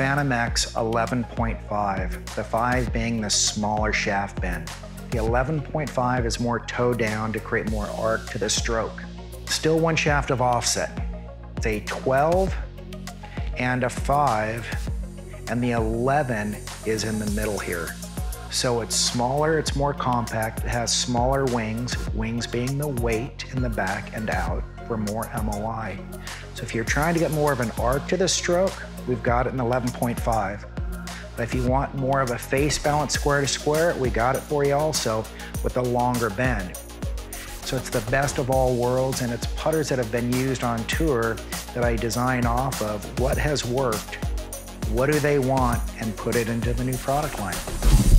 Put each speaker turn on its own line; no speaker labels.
Phantom X 11.5, the 5 being the smaller shaft bend. The 11.5 is more toe down to create more arc to the stroke. Still one shaft of offset. It's a 12 and a 5, and the 11 is in the middle here. So it's smaller, it's more compact, it has smaller wings, wings being the weight in the back and out for more MOI. So if you're trying to get more of an arc to the stroke, we've got it in 11.5. But if you want more of a face balance square to square, we got it for you also with a longer bend. So it's the best of all worlds and it's putters that have been used on tour that I design off of what has worked, what do they want, and put it into the new product line.